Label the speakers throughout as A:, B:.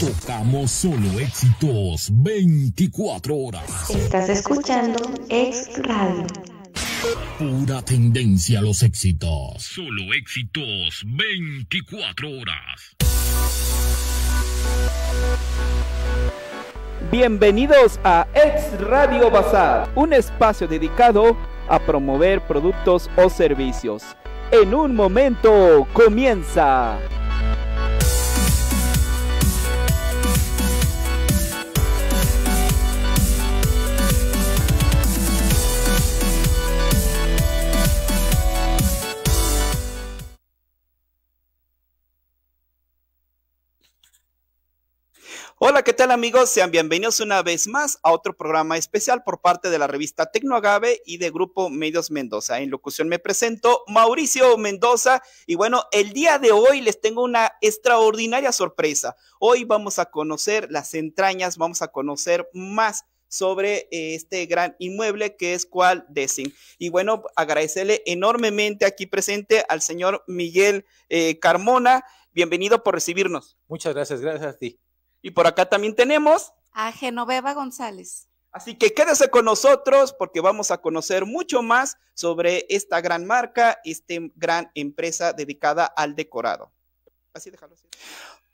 A: Tocamos solo éxitos 24 horas.
B: Estás escuchando Ex Radio.
A: Pura tendencia a los éxitos. Solo éxitos 24 horas.
C: Bienvenidos a Ex Radio Bazar, un espacio dedicado a promover productos o servicios. En un momento comienza. Hola, ¿qué tal amigos? Sean bienvenidos una vez más a otro programa especial por parte de la revista Tecnoagave y de Grupo Medios Mendoza. En locución me presento Mauricio Mendoza y bueno, el día de hoy les tengo una extraordinaria sorpresa. Hoy vamos a conocer las entrañas, vamos a conocer más sobre eh, este gran inmueble que es Cual Desin. Y bueno, agradecerle enormemente aquí presente al señor Miguel eh, Carmona. Bienvenido por recibirnos.
D: Muchas gracias, gracias a ti.
C: Y por acá también tenemos
E: a Genoveva González.
C: Así que quédese con nosotros porque vamos a conocer mucho más sobre esta gran marca, esta gran empresa dedicada al decorado. Así déjalo así.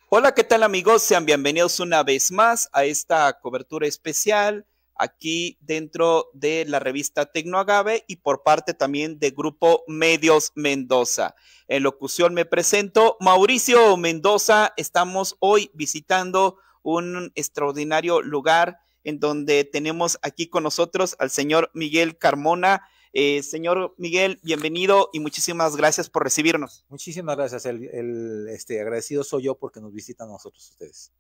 C: Hola, ¿qué tal amigos? Sean bienvenidos una vez más a esta cobertura especial aquí dentro de la revista Tecnoagave y por parte también de Grupo Medios Mendoza. En locución me presento Mauricio Mendoza. Estamos hoy visitando un extraordinario lugar en donde tenemos aquí con nosotros al señor Miguel Carmona. Eh, señor Miguel, bienvenido y muchísimas gracias por recibirnos.
D: Muchísimas gracias. El, este, agradecido soy yo porque nos visitan nosotros ustedes.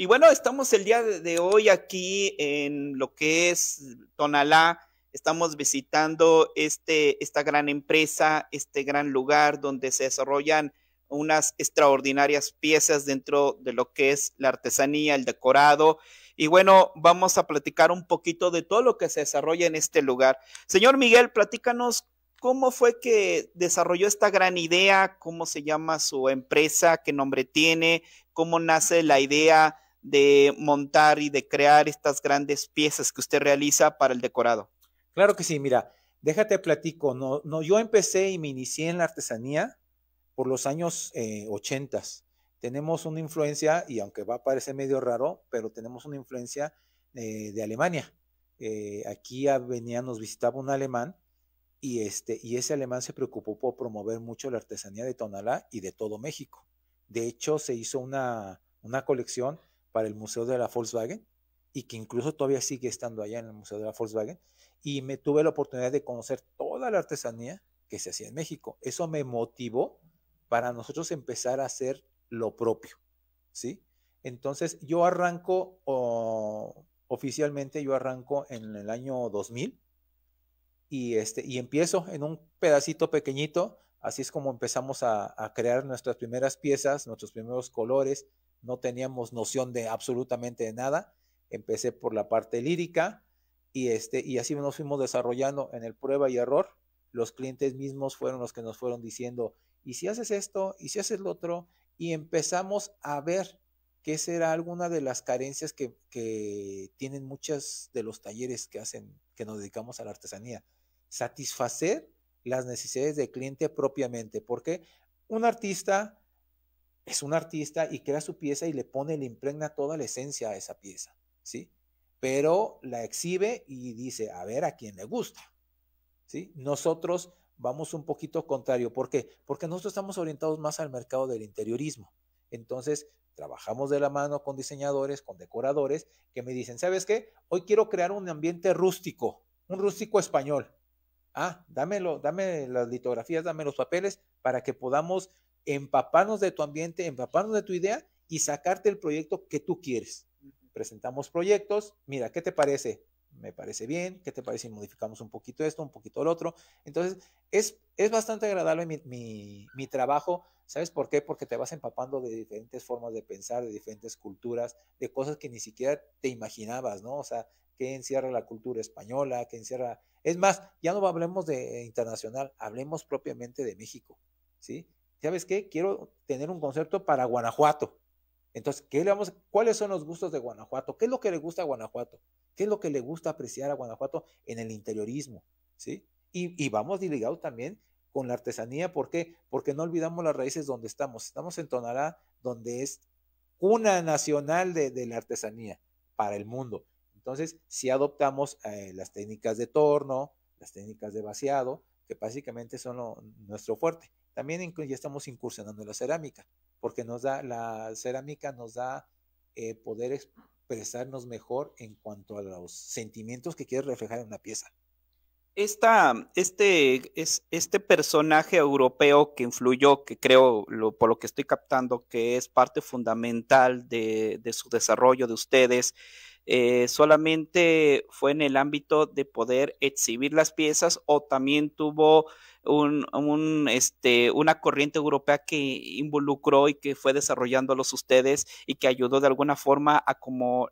C: Y bueno, estamos el día de hoy aquí en lo que es Tonalá. Estamos visitando este, esta gran empresa, este gran lugar donde se desarrollan unas extraordinarias piezas dentro de lo que es la artesanía, el decorado. Y bueno, vamos a platicar un poquito de todo lo que se desarrolla en este lugar. Señor Miguel, platícanos cómo fue que desarrolló esta gran idea, cómo se llama su empresa, qué nombre tiene, cómo nace la idea de montar y de crear estas grandes piezas que usted realiza para el decorado?
D: Claro que sí, mira, déjate platico, no, no, yo empecé y me inicié en la artesanía por los años eh, 80. Tenemos una influencia, y aunque va a parecer medio raro, pero tenemos una influencia eh, de Alemania. Eh, aquí venía, nos visitaba un alemán y, este, y ese alemán se preocupó por promover mucho la artesanía de Tonalá y de todo México. De hecho, se hizo una, una colección para el Museo de la Volkswagen y que incluso todavía sigue estando allá en el Museo de la Volkswagen. Y me tuve la oportunidad de conocer toda la artesanía que se hacía en México. Eso me motivó para nosotros empezar a hacer lo propio, ¿sí? Entonces yo arranco oficialmente, yo arranco en el año 2000 y, este, y empiezo en un pedacito pequeñito, así es como empezamos a crear nuestras primeras piezas, nuestros primeros colores, no teníamos noción de absolutamente de nada. Empecé por la parte lírica y, este, y así nos fuimos desarrollando en el prueba y error. Los clientes mismos fueron los que nos fueron diciendo, ¿y si haces esto? ¿Y si haces lo otro? Y empezamos a ver que será alguna de las carencias que, que tienen muchos de los talleres que hacen, que nos dedicamos a la artesanía. Satisfacer las necesidades del cliente propiamente, porque un artista es un artista y crea su pieza y le pone, le impregna toda la esencia a esa pieza, ¿sí? Pero la exhibe y dice, a ver a quién le gusta, ¿sí? Nosotros vamos un poquito contrario, ¿por qué? Porque nosotros estamos orientados más al mercado del interiorismo. Entonces, trabajamos de la mano con diseñadores, con decoradores, que me dicen, ¿sabes qué? Hoy quiero crear un ambiente rústico, un rústico español. Ah, dámelo, dame las litografías, dame los papeles para que podamos empaparnos de tu ambiente, empaparnos de tu idea y sacarte el proyecto que tú quieres. Presentamos proyectos, mira, ¿qué te parece? Me parece bien, ¿qué te parece si modificamos un poquito esto, un poquito lo otro? Entonces, es, es bastante agradable mi, mi, trabajo, ¿sabes por qué? Porque te vas empapando de diferentes formas de pensar, de diferentes culturas, de cosas que ni siquiera te imaginabas, ¿no? O sea, ¿qué encierra la cultura española? ¿Qué encierra... Es más, ya no hablemos de internacional, hablemos propiamente de México, ¿sí? ¿Sabes qué? Quiero tener un concepto para Guanajuato. Entonces, ¿qué le vamos, ¿cuáles son los gustos de Guanajuato? ¿Qué es lo que le gusta a Guanajuato? ¿Qué es lo que le gusta apreciar a Guanajuato en el interiorismo? ¿Sí? Y, y vamos ligados también con la artesanía. ¿Por qué? Porque no olvidamos las raíces donde estamos. Estamos en Tonalá, donde es una nacional de, de la artesanía para el mundo. Entonces, si adoptamos eh, las técnicas de torno, las técnicas de vaciado, que básicamente son nuestro fuerte. También ya estamos incursionando en la cerámica, porque nos da, la cerámica nos da eh, poder expresarnos mejor en cuanto a los sentimientos que quiere reflejar en una pieza.
C: Esta, este, es, este personaje europeo que influyó, que creo, por lo que estoy captando, que es parte fundamental de, de su desarrollo de ustedes, eh, solamente fue en el ámbito de poder exhibir las piezas o también tuvo un, este, una corriente europea que involucró y que fue desarrollándolos ustedes y que ayudó de alguna forma a cómo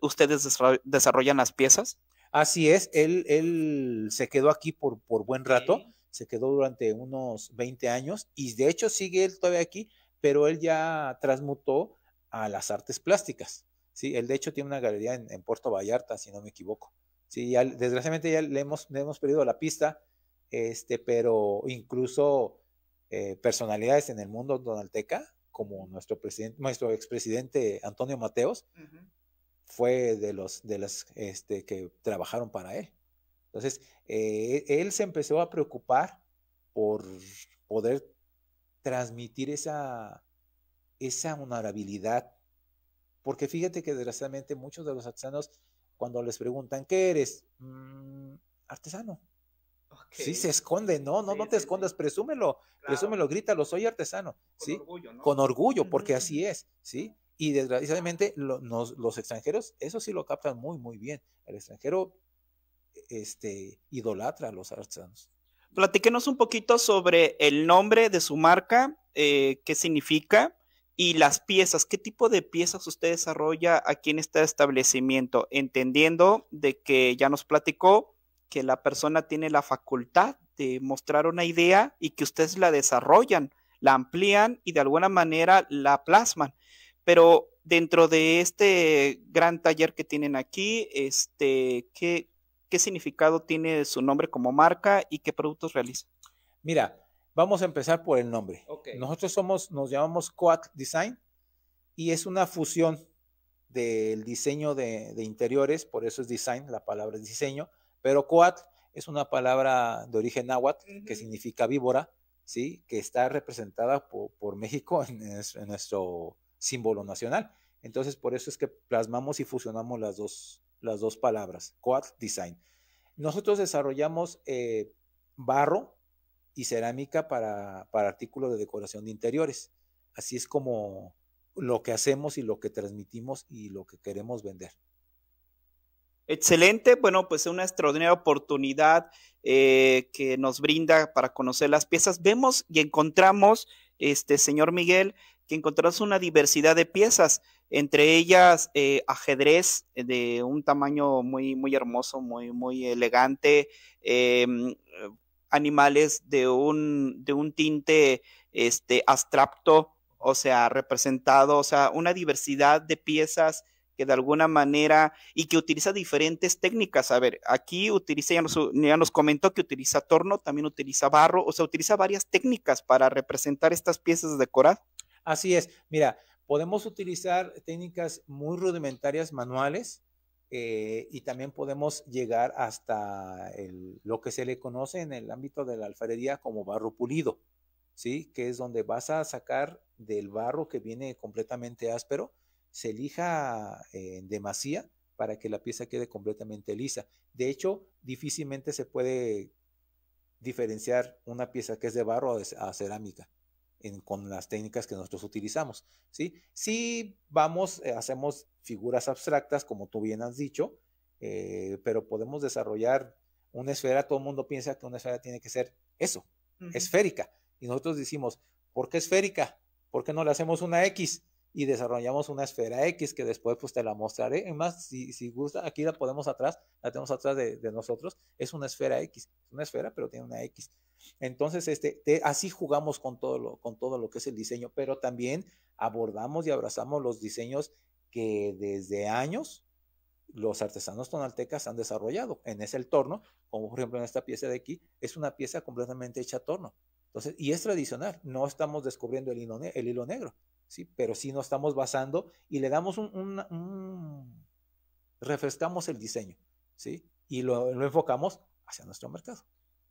C: ustedes desarrollan las piezas?
D: Así es, él, él se quedó aquí por, por buen rato, se quedó durante unos 20 años y de hecho sigue él todavía aquí, pero él ya transmutó a las artes plásticas. Sí, él de hecho tiene una galería en, Puerto Vallarta, si no me equivoco. Sí, ya, desgraciadamente ya le hemos, le hemos perdido la pista, este, pero incluso eh, personalidades en el mundo donalteca, como nuestro presidente, nuestro expresidente Antonio Mateos, fue de los de las este, que trabajaron para él. Entonces, eh, él se empezó a preocupar por poder transmitir esa, esa honorabilidad porque fíjate que desgraciadamente muchos de los artesanos, cuando les preguntan, ¿qué eres? Mm, artesano. Sí, se esconde, no, no, no te escondas, presúmelo, presúmelo, grítalo, soy artesano, Con ¿sí? Orgullo, ¿no? Con orgullo, porque así es, ¿sí? Y desgraciadamente los extranjeros, eso sí lo captan muy, muy bien. El extranjero este, idolatra a los artesanos.
C: Platíquenos un poquito sobre el nombre de su marca, eh, qué significa, y las piezas, ¿qué tipo de piezas usted desarrolla aquí en este establecimiento? Entendiendo de que ya nos platicó que la persona tiene la facultad de mostrar una idea y que ustedes la desarrollan, la amplían y de alguna manera la plasman. Pero dentro de este gran taller que tienen aquí, este, ¿qué, qué significado tiene su nombre como marca y qué productos realiza?
D: Mira, Vamos a empezar por el nombre. Nosotros somos, nos llamamos Coat Design y es una fusión del diseño de, interiores, por eso es design, la palabra es diseño, pero Coat es una palabra de origen náhuatl que significa víbora, ¿sí? que está representada por, México en, nuestro símbolo nacional. Entonces, por eso es que plasmamos y fusionamos las dos, las dos palabras, Coat Design. Nosotros desarrollamos eh, barro, y cerámica para, para artículos de decoración de interiores. Así es como lo que hacemos y lo que transmitimos y lo que queremos vender.
C: Excelente, bueno, pues una extraordinaria oportunidad eh, que nos brinda para conocer las piezas. Vemos y encontramos, este señor Miguel, que encontramos una diversidad de piezas, entre ellas eh, ajedrez de un tamaño muy, muy hermoso, muy, muy elegante, em, animales de un, de un tinte este, abstracto, o sea, representado, o sea, una diversidad de piezas que de alguna manera y que utiliza diferentes técnicas. A ver, aquí utiliza, ya nos, ya nos comentó que utiliza torno, también utiliza barro, o sea, utiliza varias técnicas para representar estas piezas decoradas.
D: Así es, mira, podemos utilizar técnicas muy rudimentarias manuales, eh, y también podemos llegar hasta lo que se le conoce en el ámbito de la alfarería como barro pulido, ¿sí? Que es donde vas a sacar del barro que viene completamente áspero, se elija en demasía para que la pieza quede completamente lisa. De hecho, difícilmente se puede diferenciar una pieza que es de barro a cerámica con las técnicas que nosotros utilizamos. ¿sí? Si vamos, eh, hacemos figuras abstractas, como tú bien has dicho, eh, pero podemos desarrollar una esfera, todo el mundo piensa que una esfera tiene que ser eso, esférica. Y nosotros decimos, ¿por qué esférica? ¿Por qué no le hacemos una X? Y desarrollamos una esfera X que después pues te la mostraré. Es más, si, si gusta, aquí la podemos atrás, la tenemos atrás de, nosotros, es una esfera X, una esfera pero tiene una X. Entonces, este, así jugamos con todo, lo, con todo lo que es el diseño, pero también abordamos y abrazamos los diseños que desde años los artesanos tonaltecas han desarrollado. En ese el torno, como por ejemplo en esta pieza de aquí, es una pieza completamente hecha a torno. Entonces, y es tradicional, no estamos descubriendo el hilo, el hilo negro, ¿sí? Pero sí nos estamos basando y le damos un, refrescamos el diseño, ¿sí? Y lo, enfocamos hacia nuestro mercado.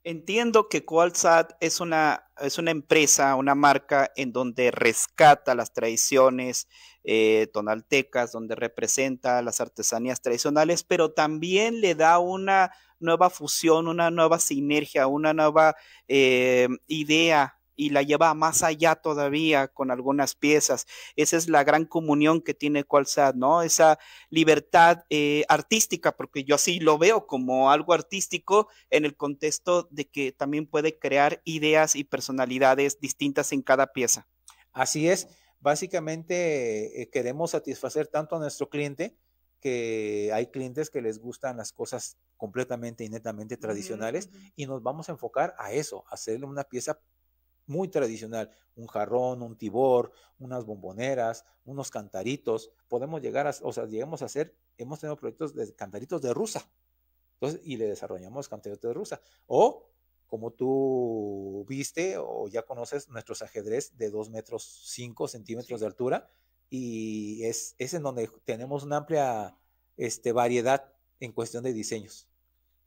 C: Entiendo que Qualsat es una, es una empresa, una marca en donde rescata las tradiciones eh, tonaltecas, donde representa las artesanías tradicionales, pero también le da una nueva fusión, una nueva sinergia, una nueva eh, idea y la lleva más allá todavía con algunas piezas. Esa es la gran comunión que tiene Qualsat, ¿no? Esa libertad eh, artística, porque yo así lo veo como algo artístico en el contexto de que también puede crear ideas y personalidades distintas en cada pieza.
D: Así es. Básicamente eh, queremos satisfacer tanto a nuestro cliente, que hay clientes que les gustan las cosas completamente y netamente tradicionales y nos vamos a enfocar a eso, a hacerle una pieza muy tradicional, un jarrón, un tibor, unas bomboneras, unos cantaritos. Podemos llegar a, o sea, llegamos a hacer, hemos tenido proyectos de cantaritos de rusa. Entonces, y le desarrollamos cantaritos de rusa. O, como tú viste o ya conoces, nuestros ajedrez de 2 metros 5 centímetros de altura. Y es, es en donde tenemos una amplia este, variedad en cuestión de diseños.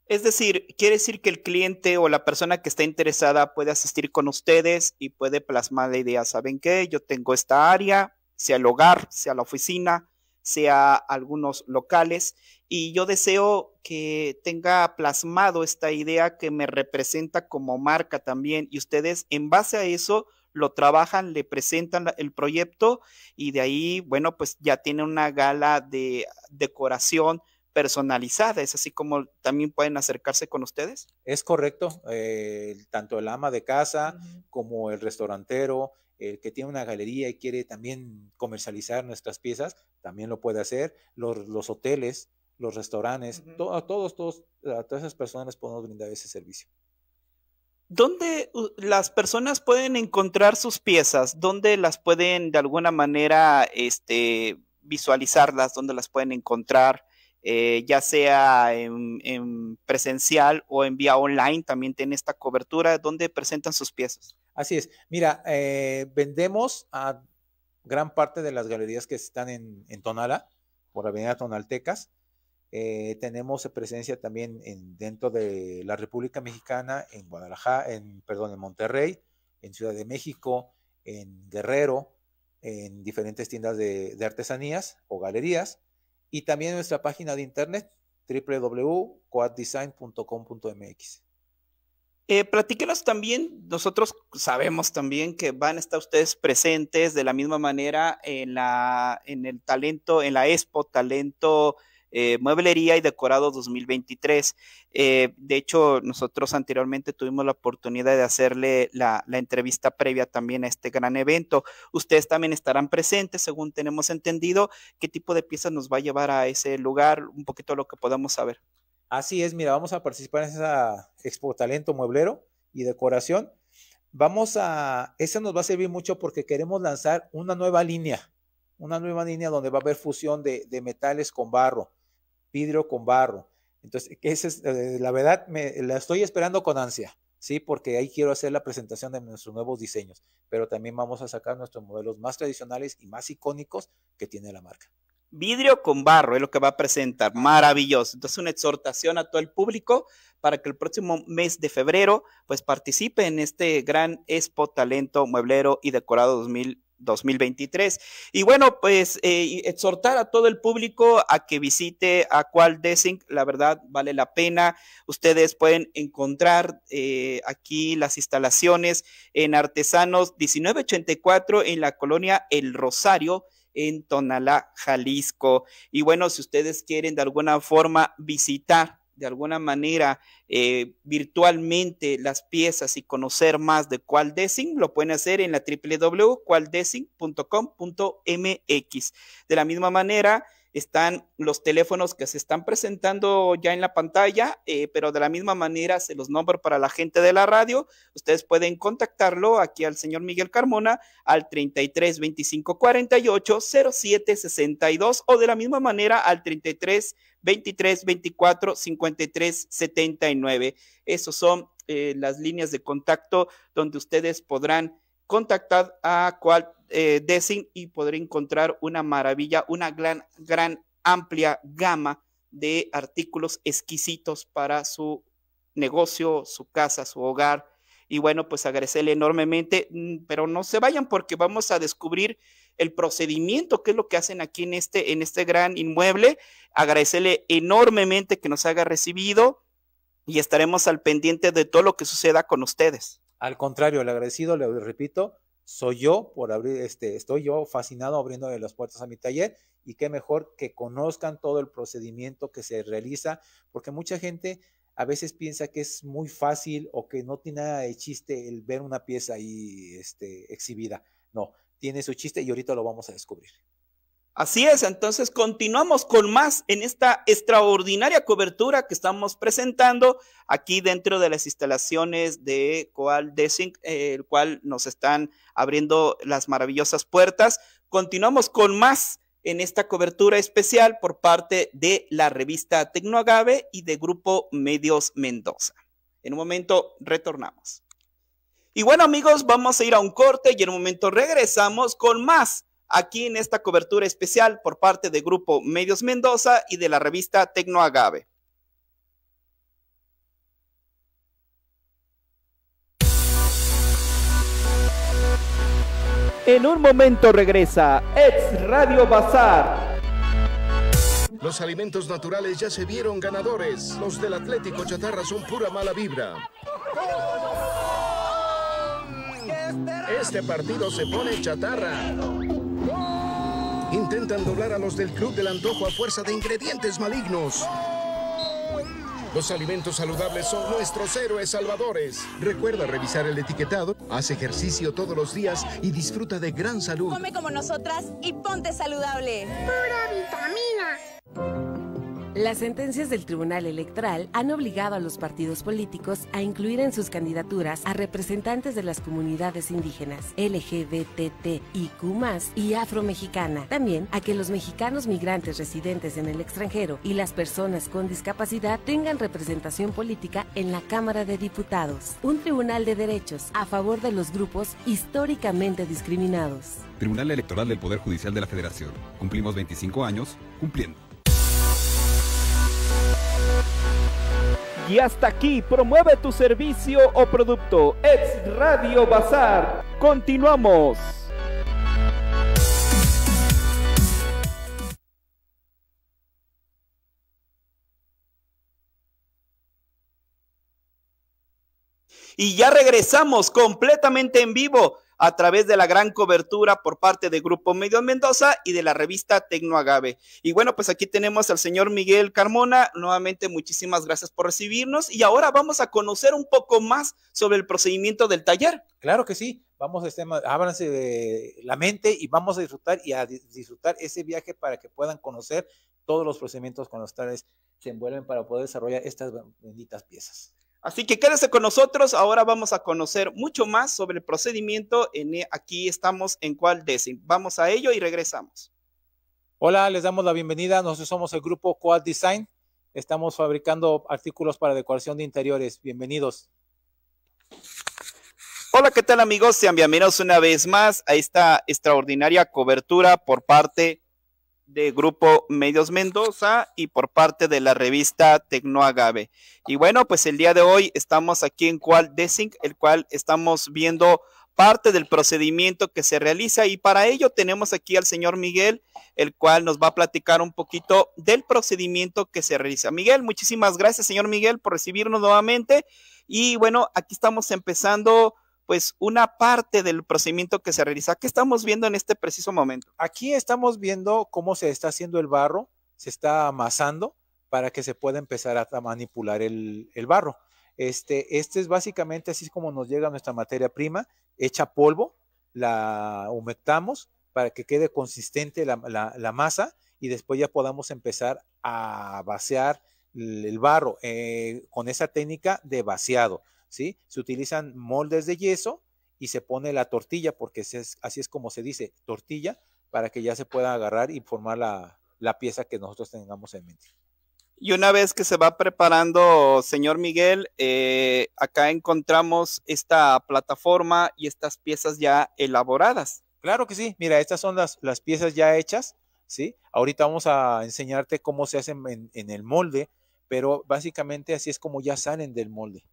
C: Es decir, quiere decir que el cliente o la persona que está interesada puede asistir con ustedes y puede plasmar la idea. ¿Saben qué? Yo tengo esta área, sea el hogar, sea la oficina, sea algunos locales, y yo deseo que tenga plasmado esta idea que me representa como marca también, y ustedes en base a eso lo trabajan, le presentan el proyecto y de ahí, bueno, pues ya tiene una gala de decoración personalizada, es así como también pueden acercarse con ustedes.
D: Es correcto, eh, tanto el ama de casa como el restaurantero, el que tiene una galería y quiere también comercializar nuestras piezas, también lo puede hacer, los, hoteles, los restaurantes, todos, todos, a todas esas personas les podemos brindar ese servicio.
C: ¿Dónde las personas pueden encontrar sus piezas? ¿Dónde las pueden de alguna manera este, visualizarlas? ¿Dónde las pueden encontrar? Eh, ya sea en, presencial o en vía online, también tiene esta cobertura donde presentan sus piezas.
D: Así es. Mira, eh, vendemos a gran parte de las galerías que están en, Tonala, por Avenida Tonaltecas. Eh, tenemos presencia también en, dentro de la República Mexicana, en Guadalajara, en, perdón, en Monterrey, en Ciudad de México, en Guerrero, en diferentes tiendas de artesanías o galerías y también nuestra página de internet www.coaddesign.com.mx.
C: Eh, platíquenos también, nosotros sabemos también que van a estar ustedes presentes de la misma manera en, la, en el talento, en la Expo Talento eh, Mueblería y Decorado 2023. Eh, de hecho, nosotros anteriormente tuvimos la oportunidad de hacerle la, entrevista previa también a este gran evento. Ustedes también estarán presentes, según tenemos entendido. ¿Qué tipo de piezas nos va a llevar a ese lugar? Un poquito lo que podamos saber.
D: Así es, mira, vamos a participar en esa Expo Talento Mueblero y Decoración. Vamos a, ese nos va a servir mucho porque queremos lanzar una nueva línea, una nueva línea donde va a haber fusión de metales con barro vidrio con barro. Entonces, es, eh, la verdad, me, la estoy esperando con ansia, ¿sí? Porque ahí quiero hacer la presentación de nuestros nuevos diseños, pero también vamos a sacar nuestros modelos más tradicionales y más icónicos que tiene la marca.
C: Vidrio con barro es lo que va a presentar, maravilloso. Entonces, una exhortación a todo el público para que el próximo mes de febrero, pues participe en este gran Expo Talento Mueblero y Decorado 2000 2023. Y bueno, pues eh, exhortar a todo el público a que visite a Cual Desing, la verdad vale la pena. Ustedes pueden encontrar eh, aquí las instalaciones en Artesanos 1984 en la colonia El Rosario en Tonalá, Jalisco. Y bueno, si ustedes quieren de alguna forma visitar de alguna manera eh, virtualmente las piezas y conocer más de Qualdesing, lo pueden hacer en la www.qualdesing.com.mx. De la misma manera, están los teléfonos que se están presentando ya en la pantalla, eh, pero de la misma manera se los nombro para la gente de la radio. Ustedes pueden contactarlo aquí al señor Miguel Carmona al 33 25 48 07 62 o de la misma manera al 33 23 24 53 79. Esos son eh, las líneas de contacto donde ustedes podrán contactar a cual eh, y podré encontrar una maravilla, una gran, gran amplia gama de artículos exquisitos para su negocio, su casa, su hogar. Y bueno, pues agradecerle enormemente, mm, pero no se vayan porque vamos a descubrir el procedimiento, qué es lo que hacen aquí en este, en este gran inmueble. Agradecerle enormemente que nos haya recibido y estaremos al pendiente de todo lo que suceda con ustedes.
D: Al contrario, el agradecido, le repito, soy yo por abrir, este, estoy yo fascinado abriendo las puertas a mi taller y qué mejor que conozcan todo el procedimiento que se realiza, porque mucha gente a veces piensa que es muy fácil o que no tiene nada de chiste el ver una pieza ahí este, exhibida. No, tiene su chiste y ahorita lo vamos a descubrir.
C: Así es, entonces continuamos con más en esta extraordinaria cobertura que estamos presentando aquí dentro de las instalaciones de Coal Desing, el cual nos están abriendo las maravillosas puertas. Continuamos con más en esta cobertura especial por parte de la revista Tecnoagave y de Grupo Medios Mendoza. En un momento retornamos. Y bueno amigos, vamos a ir a un corte y en un momento regresamos con más aquí en esta cobertura especial por parte de Grupo Medios Mendoza y de la revista Tecno Agave. En un momento regresa Ex Radio Bazar.
F: Los alimentos naturales ya se vieron ganadores. Los del Atlético Chatarra son pura mala vibra. Este partido se pone chatarra. Intentan doblar a los del Club del Antojo a fuerza de ingredientes malignos. Los alimentos saludables son nuestros héroes salvadores. Recuerda revisar el etiquetado, haz ejercicio todos los días y disfruta de gran salud.
G: Come como nosotras y ponte saludable.
H: Pura vitamina. Las sentencias del Tribunal Electoral han obligado a los partidos políticos a incluir en sus candidaturas a representantes de las comunidades indígenas, LGBTIQ y afromexicana. También a que los mexicanos migrantes residentes en el extranjero y las personas con discapacidad tengan representación política en la Cámara de Diputados. Un tribunal de derechos a favor de los grupos históricamente discriminados.
I: Tribunal Electoral del Poder Judicial de la Federación. Cumplimos 25 años cumpliendo.
C: Y hasta aquí, promueve tu servicio o producto. Ex Radio Bazar. Continuamos. Y ya regresamos completamente en vivo a través de la gran cobertura por parte de Grupo Medio Mendoza y de la revista Tecno Agave. Y bueno, pues aquí tenemos al señor Miguel Carmona. Nuevamente, muchísimas gracias por recibirnos. Y ahora vamos a conocer un poco más sobre el procedimiento del taller.
D: Claro que sí. Vamos a estar, ábranse de la mente y vamos a disfrutar y a disfrutar ese viaje para que puedan conocer todos los procedimientos con los cuales se envuelven para poder desarrollar estas benditas piezas.
C: Así que quédese con nosotros. Ahora vamos a conocer mucho más sobre el procedimiento. En, e, aquí estamos en Qual Design. Vamos a ello y regresamos.
D: Hola, les damos la bienvenida. Nosotros somos el grupo Qual Design. Estamos fabricando artículos para decoración de interiores. Bienvenidos.
C: Hola, ¿qué tal amigos? Sean bienvenidos una vez más a esta extraordinaria cobertura por parte de Grupo Medios Mendoza y por parte de la revista Tecnoagave. Y bueno, pues el día de hoy estamos aquí en Cual Desing, el cual estamos viendo parte del procedimiento que se realiza y para ello tenemos aquí al señor Miguel, el cual nos va a platicar un poquito del procedimiento que se realiza. Miguel, muchísimas gracias, señor Miguel, por recibirnos nuevamente. Y bueno, aquí estamos empezando pues una parte del procedimiento que se realiza. ¿Qué estamos viendo en este preciso momento?
D: Aquí estamos viendo cómo se está haciendo el barro, se está amasando para que se pueda empezar a, manipular el, barro. Este, este es básicamente así como nos llega nuestra materia prima, hecha polvo, la humectamos para que quede consistente la, masa y después ya podamos empezar a vaciar el barro eh, con esa técnica de vaciado. ¿Sí? Se utilizan moldes de yeso y se pone la tortilla, porque así es como se dice, tortilla, para que ya se pueda agarrar y formar la, pieza que nosotros tengamos en mente.
C: Y una vez que se va preparando, señor Miguel, eh, acá encontramos esta plataforma y estas piezas ya elaboradas.
D: Claro que sí, mira, estas son las, las piezas ya hechas, ¿sí? Ahorita vamos a enseñarte cómo se hacen en, en el molde, pero básicamente así es como ya salen del molde.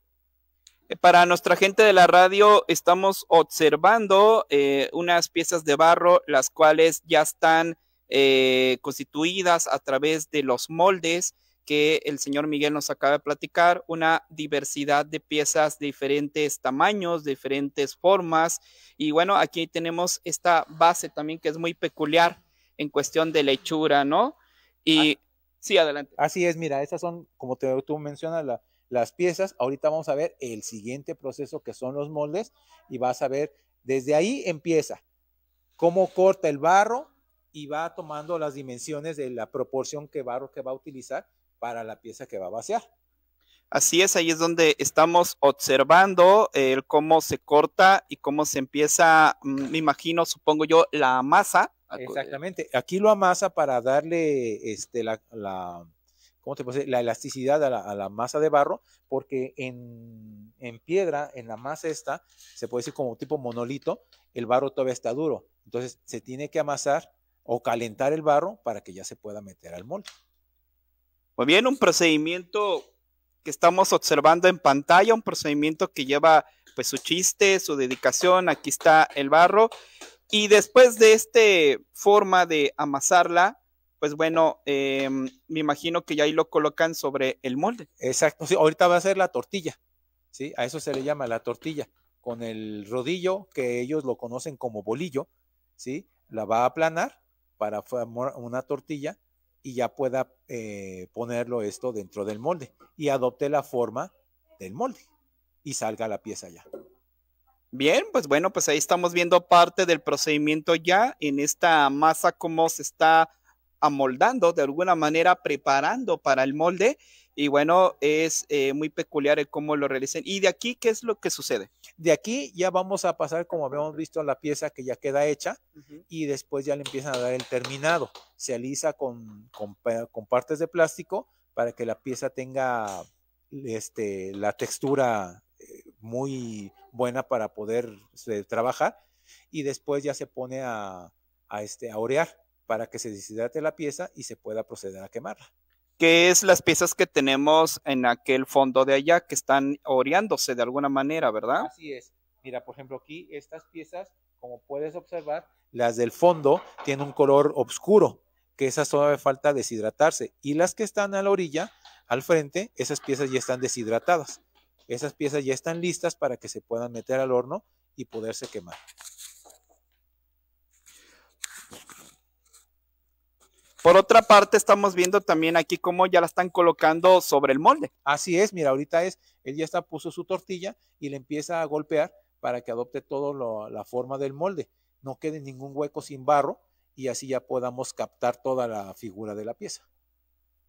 C: Para nuestra gente de la radio, estamos observando eh, unas piezas de barro, las cuales ya están eh, constituidas a través de los moldes que el señor Miguel nos acaba de platicar, una diversidad de piezas de diferentes tamaños, diferentes formas. Y bueno, aquí tenemos esta base también que es muy peculiar en cuestión de lechura, ¿no? Y ah. sí, adelante.
D: Así es, mira, estas son, como te, tú mencionas, la, las piezas. Ahorita vamos a ver el siguiente proceso que son los moldes y vas a ver, desde ahí empieza cómo corta el barro y va tomando las dimensiones de la proporción que barro que va a utilizar para la pieza que va a vaciar.
C: Así es, ahí es donde estamos observando el cómo se corta y cómo se empieza, mm, me imagino, supongo yo, la masa.
D: Exactamente. Aquí lo amasa para darle este, la, ¿cómo te puede La elasticidad a la, masa de barro, porque en, piedra, en la masa esta, se puede decir como tipo monolito, el barro todavía está duro. Entonces se tiene que amasar o calentar el barro para que ya se pueda meter al molde.
C: Muy bien, un procedimiento que estamos observando en pantalla, un procedimiento que lleva pues su chiste, su dedicación, aquí está el barro. Y después de esta forma de amasarla, pues bueno, em, me imagino que ya ahí lo colocan sobre el molde.
D: Exacto, sí, ahorita va a ser la tortilla, ¿sí? A eso se le llama la tortilla, con el rodillo, que ellos lo conocen como bolillo, ¿sí? La va a aplanar para formar una tortilla y ya pueda eh, ponerlo esto dentro del molde y adopte la forma del molde y salga la pieza ya.
C: Bien, pues bueno, pues ahí estamos viendo parte del procedimiento ya en esta masa, cómo se está amoldando, de alguna manera preparando para el molde. Y bueno, es eh, muy peculiar el cómo lo realicen. ¿Y de aquí qué es lo que sucede?
D: De aquí ya vamos a pasar, como habíamos visto, la pieza que ya queda hecha y después ya le empiezan a dar el terminado. Se alisa con, con, partes de plástico para que la pieza tenga este, la textura eh, muy buena para poder eh, trabajar y después ya se pone a, a, este, a orear para que se deshidrate la pieza y se pueda proceder a quemarla.
C: ¿Qué es las piezas que tenemos en aquel fondo de allá que están oreándose de alguna manera, verdad?
D: Así es. Mira, por ejemplo, aquí estas piezas, como puedes observar, las del fondo tienen un color oscuro, que esas todavía falta deshidratarse. Y las que están a la orilla, al frente, esas piezas ya están deshidratadas. Esas piezas ya están listas para que se puedan meter al horno y poderse quemar.
C: Por otra parte, estamos viendo también aquí cómo ya la están colocando sobre el molde.
D: Así es, mira, ahorita es, él ya está, puso su tortilla y le empieza a golpear para que adopte todo la forma del molde. No quede ningún hueco sin barro y así ya podamos captar toda la figura de la pieza.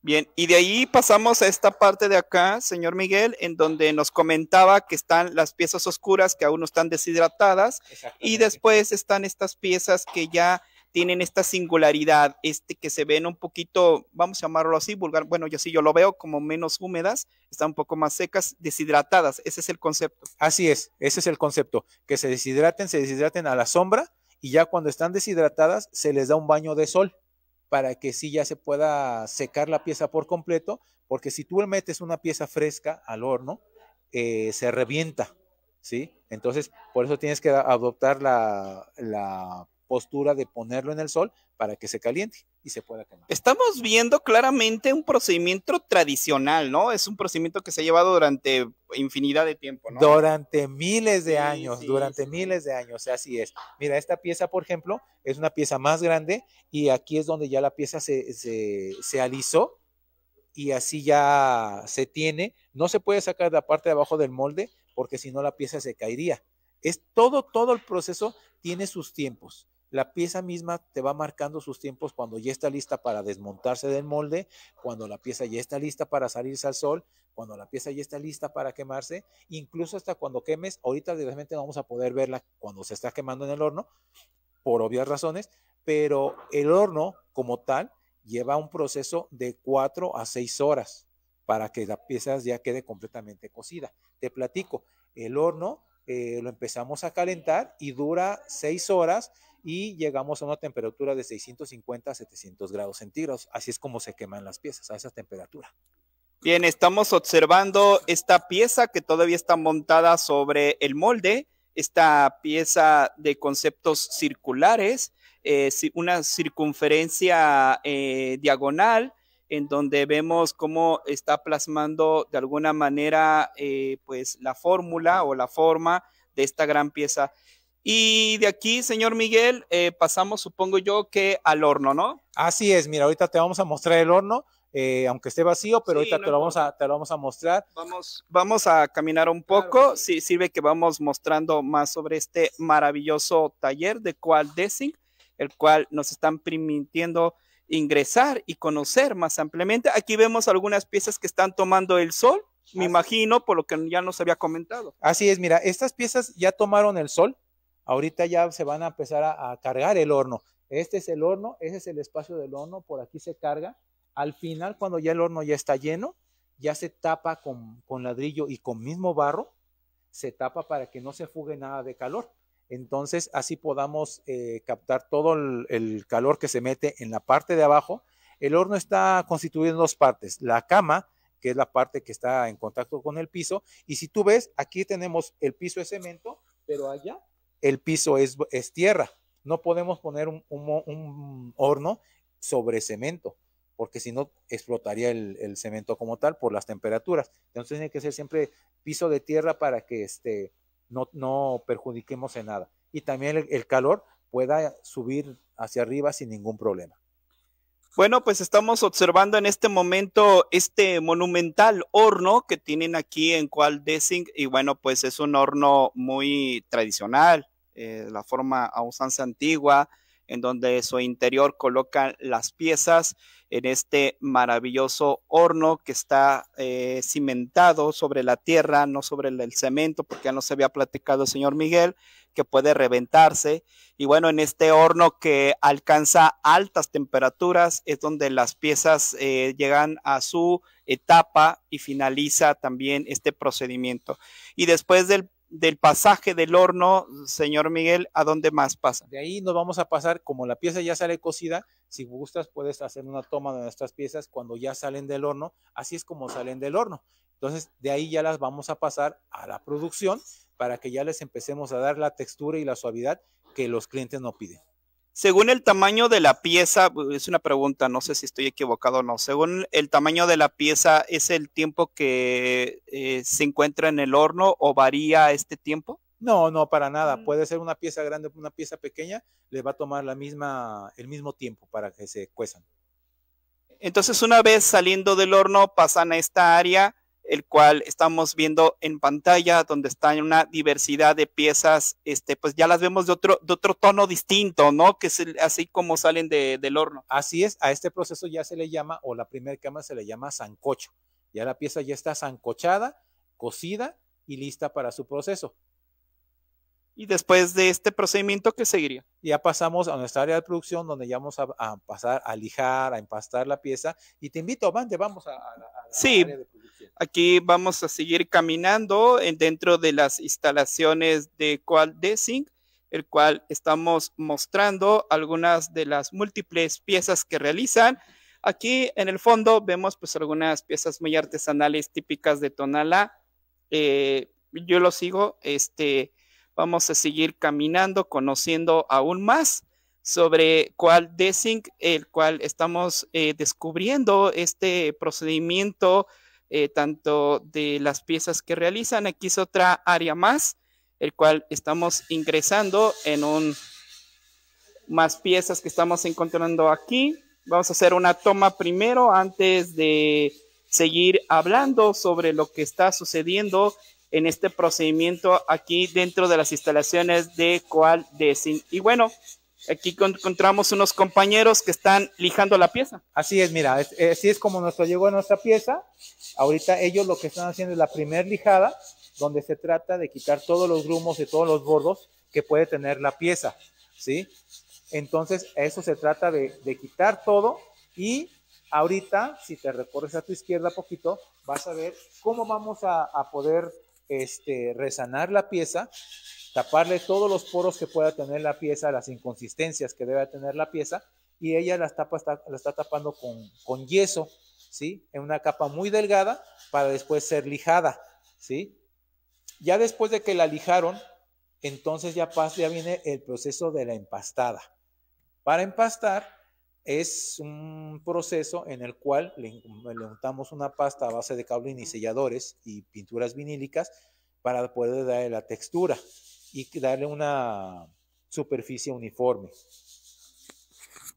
C: Bien, y de ahí pasamos a esta parte de acá, señor Miguel, en donde nos comentaba que están las piezas oscuras que aún no están deshidratadas y después están estas piezas que ya tienen esta singularidad, este que se ven un poquito, vamos a llamarlo así, vulgar, bueno, yo sí, yo lo veo como menos húmedas, están un poco más secas, deshidratadas, ese es el concepto.
D: Así es, ese es el concepto, que se deshidraten, se deshidraten a la sombra y ya cuando están deshidratadas se les da un baño de sol para que sí ya se pueda secar la pieza por completo, porque si tú le metes una pieza fresca al horno, eh, se revienta, ¿sí? Entonces, por eso tienes que adoptar la, la postura de ponerlo en el sol para que se caliente y se pueda quemar.
C: Estamos viendo claramente un procedimiento tradicional, ¿no? Es un procedimiento que se ha llevado durante infinidad de tiempo, ¿no?
D: Durante miles de años, durante miles de años, así es. Mira, esta pieza, por ejemplo, es una pieza más grande y aquí es donde ya la pieza se, se, se alisó y así ya se tiene. No se puede sacar de la parte de abajo del molde porque si no la pieza se caería. Es todo, todo el proceso tiene sus tiempos. La pieza misma te va marcando sus tiempos cuando ya está lista para desmontarse del molde, cuando la pieza ya está lista para salirse al sol, cuando la pieza ya está lista para quemarse, incluso hasta cuando quemes, ahorita realmente vamos a poder verla cuando se está quemando en el horno, por obvias razones, pero el horno como tal lleva un proceso de 4 a 6 horas para que la pieza ya quede completamente cocida. Te platico, el horno eh, lo empezamos a calentar y dura 6 horas y llegamos a una temperatura de 650 a 700 grados centígrados. Así es como se queman las piezas, a esa temperatura.
C: Bien, estamos observando esta pieza que todavía está montada sobre el molde, esta pieza de conceptos circulares, eh, una circunferencia eh, diagonal, en donde vemos cómo está plasmando de alguna manera eh, pues la fórmula o la forma de esta gran pieza. Y de aquí, señor Miguel, eh, pasamos, supongo yo, que al horno, ¿no?
D: Así es, mira, ahorita te vamos a mostrar el horno, eh, aunque esté vacío, pero ahorita te, lo vamos a, te lo vamos a mostrar.
C: Vamos, vamos a caminar un poco, sí, sirve que vamos mostrando más sobre este maravilloso taller de Qual Dessing, el cual nos están permitiendo ingresar y conocer más ampliamente. Aquí vemos algunas piezas que están tomando el sol, me imagino, por lo que ya nos había comentado.
D: Así es, mira, estas piezas ya tomaron el sol, Ahorita ya se van a empezar a, cargar el horno. Este es el horno, ese es el espacio del horno, por aquí se carga. Al final, cuando ya el horno ya está lleno, ya se tapa con, ladrillo y con mismo barro, se tapa para que no se fugue nada de calor. Entonces, así podamos eh, captar todo el, el, calor que se mete en la parte de abajo. El horno está constituido en dos partes. La cama, que es la parte que está en contacto con el piso. Y si tú ves, aquí tenemos el piso de cemento, pero allá el piso es, tierra. No podemos poner un, horno sobre cemento, porque si no explotaría el, cemento como tal por las temperaturas. Entonces tiene que ser siempre piso de tierra para que este, no, perjudiquemos en nada. Y también el, calor pueda subir hacia arriba sin ningún problema.
C: Bueno, pues estamos observando en este momento este monumental horno que tienen aquí en Cual Dessing y bueno, pues es un horno muy tradicional, eh, la forma a usanza antigua, en donde su interior colocan las piezas en este maravilloso horno que está eh, cimentado sobre la tierra, no sobre el, cemento, porque ya no se había platicado el señor Miguel, que puede reventarse. Y bueno, en este horno que alcanza altas temperaturas es donde las piezas eh, llegan a su etapa y finaliza también este procedimiento. Y después del del pasaje del horno, señor Miguel, ¿a dónde más pasa?
D: De ahí nos vamos a pasar, como la pieza ya sale cocida, si gustas puedes hacer una toma de nuestras piezas cuando ya salen del horno, así es como salen del horno. Entonces, de ahí ya las vamos a pasar a la producción para que ya les empecemos a dar la textura y la suavidad que los clientes no piden.
C: Según el tamaño de la pieza, es una pregunta, no sé si estoy equivocado o no. Según el tamaño de la pieza, ¿es el tiempo que eh, se encuentra en el horno o varía este tiempo?
D: No, no, para nada. Mm. Puede ser una pieza grande, una pieza pequeña, le va a tomar la misma, el mismo tiempo para que se cuezan.
C: Entonces, una vez saliendo del horno, pasan a esta área el cual estamos viendo en pantalla, donde está una diversidad de piezas, este, pues ya las vemos de otro, de otro tono distinto, ¿no? Que es así como salen del horno.
D: Así es, a este proceso ya se le llama, o la primera cama se le llama sancocho. Ya la pieza ya está sancochada, cocida y lista para su proceso.
C: Y después de este procedimiento, ¿qué seguiría?
D: Ya pasamos a nuestra área de producción donde ya vamos a, pasar a lijar, a empastar la pieza. Y te invito, Vante, vamos a, la
C: sí, área de producción. Aquí vamos a seguir caminando dentro de las instalaciones de Qual Dessing, el cual estamos mostrando algunas de las múltiples piezas que realizan. Aquí en el fondo vemos pues algunas piezas muy artesanales típicas de Tonala. Eh, yo lo sigo, este Vamos a seguir caminando, conociendo aún más sobre cuál Dessing, el cual estamos eh, descubriendo este procedimiento eh, tanto de las piezas que realizan. Aquí es otra área más, el cual estamos ingresando en un más piezas que estamos encontrando aquí. Vamos a hacer una toma primero antes de seguir hablando sobre lo que está sucediendo en este procedimiento aquí dentro de las instalaciones de Coal Design. Y bueno, aquí encontramos unos compañeros que están lijando la pieza.
D: Así es, mira, así es como nos llegó a nuestra pieza. Ahorita ellos lo que están haciendo es la primer lijada, donde se trata de quitar todos los grumos y todos los bordos que puede tener la pieza, ¿sí? Entonces, eso se trata de, quitar todo y ahorita, si te recorres a tu izquierda poquito, vas a ver cómo vamos a, poder este, resanar la pieza, taparle todos los poros que pueda tener la pieza, las inconsistencias que debe tener la pieza, y ella la, tapa, está, la está tapando con, con yeso, ¿sí? En una capa muy delgada para después ser lijada, ¿sí? Ya después de que la lijaron, entonces ya, pasa, ya viene el proceso de la empastada. Para empastar es un proceso en el cual le, untamos una pasta a base de caulín y selladores y pinturas vinílicas para poder darle la textura y darle una superficie uniforme.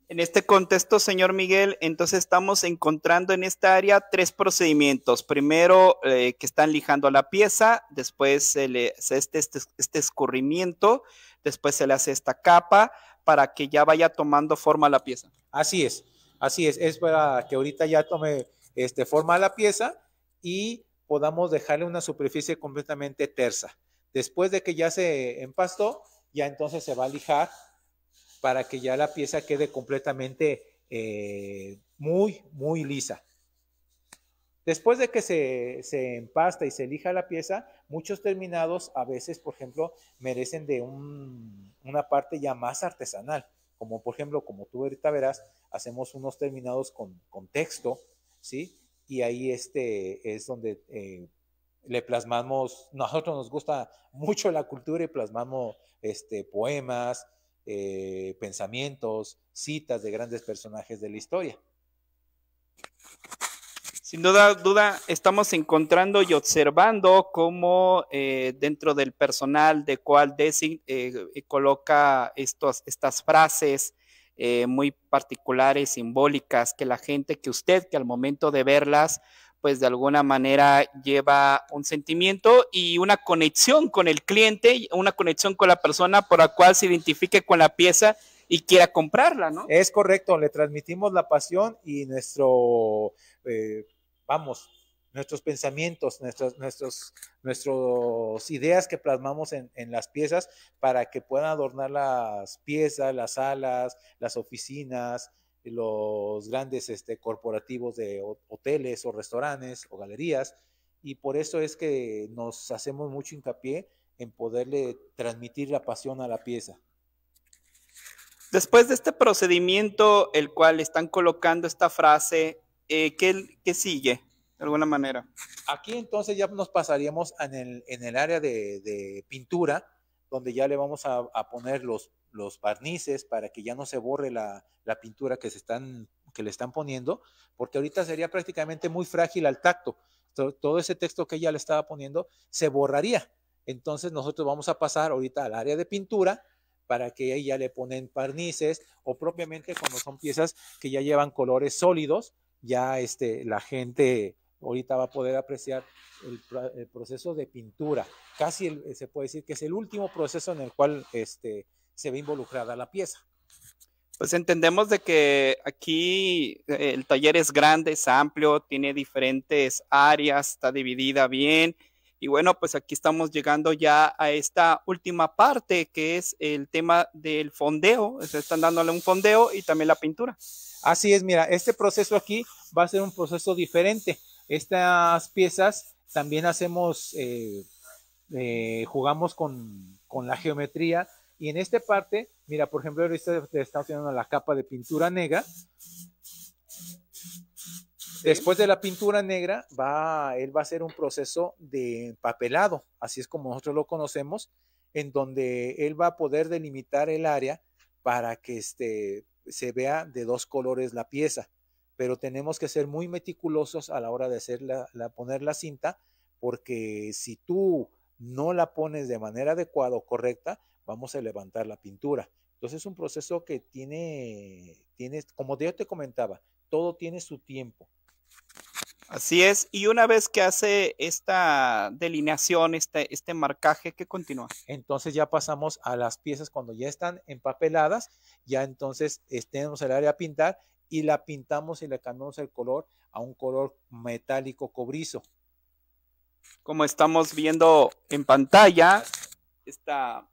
C: En este contexto, señor Miguel, entonces estamos encontrando en esta área tres procedimientos. Primero, eh, que están lijando la pieza, después se le hace este, este, este, escurrimiento, después se le hace esta capa para que ya vaya tomando forma la pieza.
D: Así es, así es, es para que ahorita ya tome este, forma la pieza y podamos dejarle una superficie completamente tersa. Después de que ya se empastó, ya entonces se va a lijar para que ya la pieza quede completamente eh, muy, muy lisa. Después de que se, se, empasta y se elija la pieza, muchos terminados a veces, por ejemplo, merecen de una parte ya más artesanal, como por ejemplo, como tú ahorita verás, hacemos unos terminados con, con texto, ¿sí? Y ahí este es donde eh, le plasmamos, nosotros nos gusta mucho la cultura y plasmamos este, poemas, eh, pensamientos, citas de grandes personajes de la historia.
C: Sin duda, duda, estamos encontrando y observando cómo eh, dentro del personal de cual Desi eh, coloca estos, estas frases muy particulares, simbólicas, que la gente, que usted, que al momento de verlas, pues de alguna manera lleva un sentimiento y una conexión con el cliente, una conexión con la persona por la cual se identifique con la pieza y quiera comprarla, ¿no?
D: Es correcto, le transmitimos la pasión y nuestro, eh, vamos, nuestros pensamientos, nuestros, nuestros, nuestras ideas que plasmamos en, en, las piezas para que puedan adornar las piezas, las salas, las oficinas, los grandes este, corporativos de hoteles o restaurantes o galerías. Y por eso es que nos hacemos mucho hincapié en poderle transmitir la pasión a la pieza.
C: Después de este procedimiento, el cual están colocando esta frase, eh, ¿qué, sigue de alguna manera?
D: Aquí entonces ya nos pasaríamos en el, en el área de, pintura, donde ya le vamos a, poner los los barnices para que ya no se borre la, pintura que, se están, que le están poniendo, porque ahorita sería prácticamente muy frágil al tacto. Todo, ese texto que ella le estaba poniendo se borraría. Entonces nosotros vamos a pasar ahorita al área de pintura para que ella le ponen barnices o propiamente cuando son piezas que ya llevan colores sólidos, ya este, la gente ahorita va a poder apreciar el, proceso de pintura. Casi se puede decir que es el último proceso en el cual este, se ve involucrada la pieza.
C: Pues entendemos de que aquí eh, el taller es grande, es amplio, tiene diferentes áreas, está dividida bien. Y bueno, pues aquí estamos llegando ya a esta última parte que es el tema del fondeo. Se están dándole un fondeo y también la pintura.
D: Así es, mira, este proceso aquí va a ser un proceso diferente. Estas piezas también hacemos, eh, eh, jugamos con, con la geometría y en esta parte, mira, por ejemplo, ahorita estamos haciendo la capa de pintura negra. Después de la pintura negra, va, él va a hacer un proceso de empapelado, así es como nosotros lo conocemos, en donde él va a poder delimitar el área para que este, se vea de dos colores la pieza. Pero tenemos que ser muy meticulosos a la hora de hacer la, poner la cinta, porque si tú no la pones de manera adecuada o correcta, vamos a levantar la pintura. Entonces es un proceso que tiene, tiene, como yo te comentaba, todo tiene su tiempo.
C: Así es, y una vez que hace esta delineación, este, este marcaje, ¿qué continúa?
D: Entonces ya pasamos a las piezas cuando ya están empapeladas, ya entonces tenemos el área a pintar y la pintamos y le cambiamos el color a un color metálico cobrizo.
C: Como estamos viendo en pantalla, esta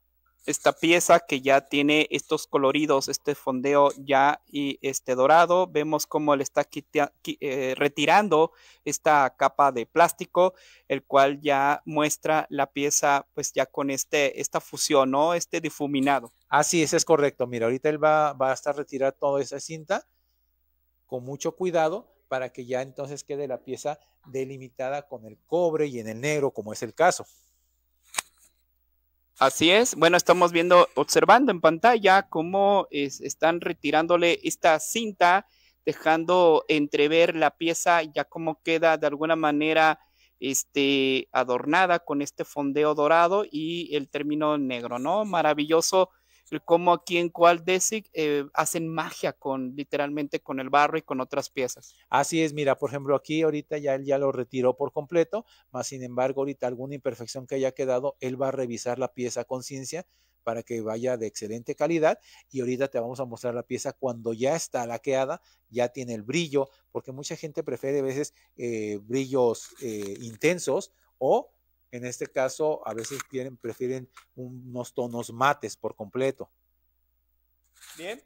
C: esta pieza que ya tiene estos coloridos, este fondeo ya y este dorado. Vemos cómo le está eh, retirando esta capa de plástico, el cual ya muestra la pieza pues ya con este, esta fusión, ¿no? Este difuminado.
D: Así es, es correcto. Mira, ahorita él va, va a estar retirar toda esa cinta con mucho cuidado para que ya entonces quede la pieza delimitada con el cobre y en el negro, como es el caso.
C: Así es. Bueno, estamos viendo, observando en pantalla cómo están retirándole esta cinta, dejando entrever la pieza ya como queda de alguna manera este, adornada con este fondeo dorado y el término negro, ¿no? Maravilloso cómo aquí en Cual eh, hacen magia con literalmente con el barro y con otras piezas.
D: Así es, mira, por ejemplo, aquí ahorita ya él ya lo retiró por completo, más sin embargo, ahorita alguna imperfección que haya quedado, él va a revisar la pieza a conciencia para que vaya de excelente calidad y ahorita te vamos a mostrar la pieza cuando ya está laqueada, ya tiene el brillo, porque mucha gente prefiere a veces eh, brillos eh, intensos o en este caso, a veces prefieren unos tonos mates por completo.
C: Bien,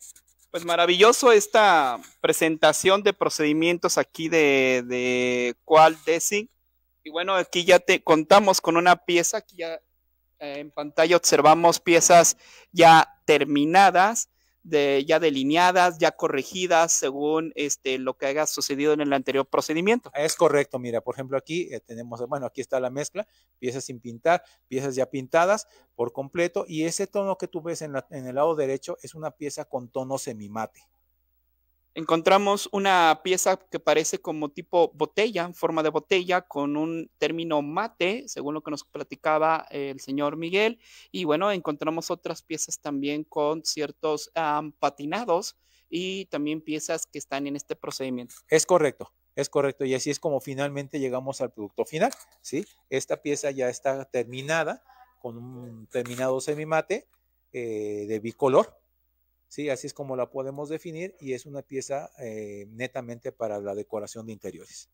C: pues maravilloso esta presentación de procedimientos aquí de, de Qual. Y bueno, aquí ya te contamos con una pieza, aquí ya eh, en pantalla observamos piezas ya terminadas ya delineadas, ya corregidas según este, lo que haya sucedido en el anterior procedimiento.
D: Es correcto, mira, por ejemplo aquí eh, tenemos, bueno, aquí está la mezcla, piezas sin pintar, piezas ya pintadas por completo y ese tono que tú ves en, en el lado derecho es una pieza con tono semimate
C: encontramos una pieza que parece como tipo botella, en forma de botella, con un término mate, según lo que nos platicaba el señor Miguel. Y bueno, encontramos otras piezas también con ciertos patinados y también piezas que están en este procedimiento.
D: Es correcto. Es correcto, y así es como finalmente llegamos al producto final, ¿sí? Esta pieza ya está terminada con un terminado semimate eh, de bicolor, Sí, así es como la podemos definir y es una pieza eh, netamente para la decoración de interiores.